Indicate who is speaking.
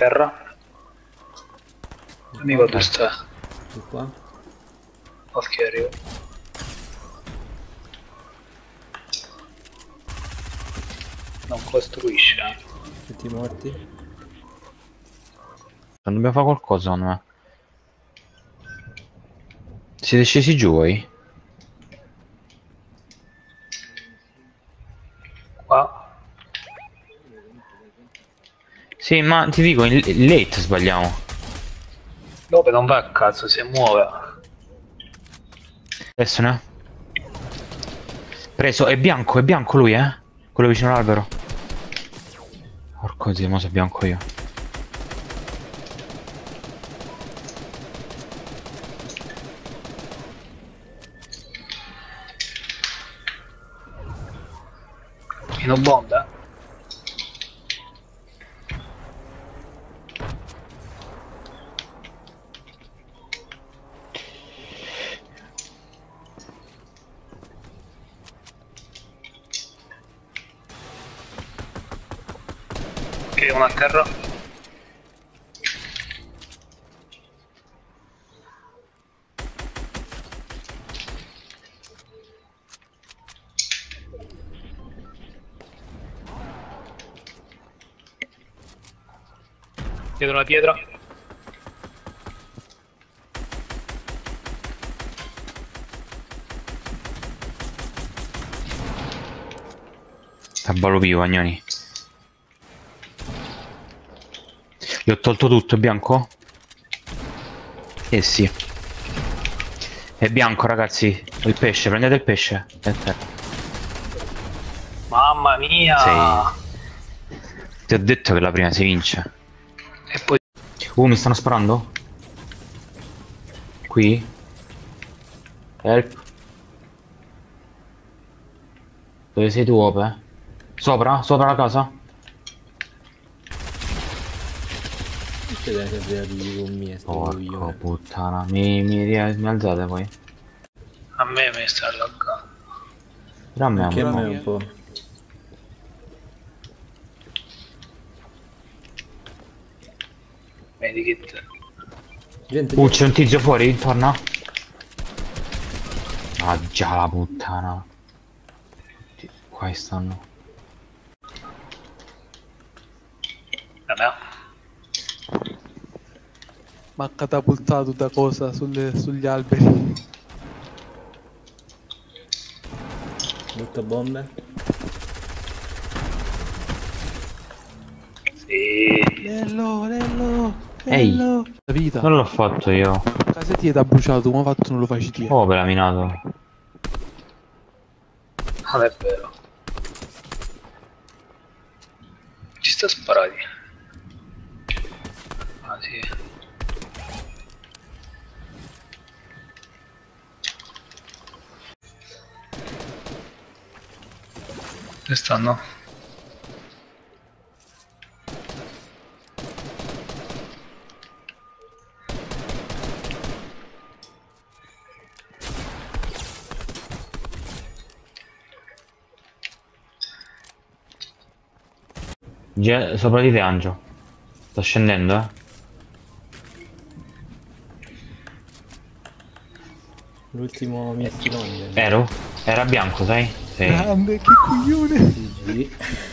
Speaker 1: terra. Amico dove sta?
Speaker 2: Di qua.
Speaker 1: Ok, arrivo. Non costruisce. eh.
Speaker 2: Tutti morti.
Speaker 3: Non dobbiamo fare qualcosa, secondo me. Siete scesi giù voi?
Speaker 1: Qua.
Speaker 3: Sì, ma ti dico, in late sbagliamo.
Speaker 1: Dove non va a cazzo, si muove.
Speaker 3: Adesso ne? Preso, è bianco, è bianco lui, eh? Quello vicino all'albero. Porco dio, mo sei bianco io.
Speaker 1: In un Ok, uno a. Dietro la pietra.
Speaker 3: Ballo vivo, Agnoni. Gli ho tolto tutto, è bianco? Eh sì. È bianco, ragazzi. Il pesce, prendete il pesce.
Speaker 1: Mamma mia!
Speaker 3: Sei- Ti ho detto che la prima si vince.
Speaker 1: E poi
Speaker 3: Uh, mi stanno sparando? Qui? Help. Dove sei tu, Ope? Sopra? Sopra la casa?
Speaker 2: Tutte le con me, sto
Speaker 3: Porco
Speaker 2: coglione.
Speaker 3: puttana. Mi, mi, mi alzate poi?
Speaker 1: a me mi sta allaggando.
Speaker 3: Però a me
Speaker 2: Anche a
Speaker 3: un po'.
Speaker 2: me un po'.
Speaker 1: Medikit.
Speaker 2: Gente,
Speaker 3: Uh, c'è un tizio fuori? Torna. Ah, già la puttana. Qua stanno.
Speaker 1: Me?
Speaker 4: Ma ha catapultato da cosa sulle- sugli alberi.
Speaker 2: butta bombe.
Speaker 1: Sì.
Speaker 4: Nello, Nello,
Speaker 3: Ehi.
Speaker 4: Nello. La vita.
Speaker 3: Non l'ho fatto io.
Speaker 4: Casa ti ha bruciato, come ha fatto non lo fai te?
Speaker 3: Oh, per la minato.
Speaker 1: Non è vero. Ci sta sparati. Ah sì. Dove stanno?
Speaker 3: Ge- sopra di te, Angio. Sta scendendo, eh.
Speaker 2: L'ultimo missilone.
Speaker 3: Ero? Era bianco, sai?
Speaker 4: Grande, che coglione.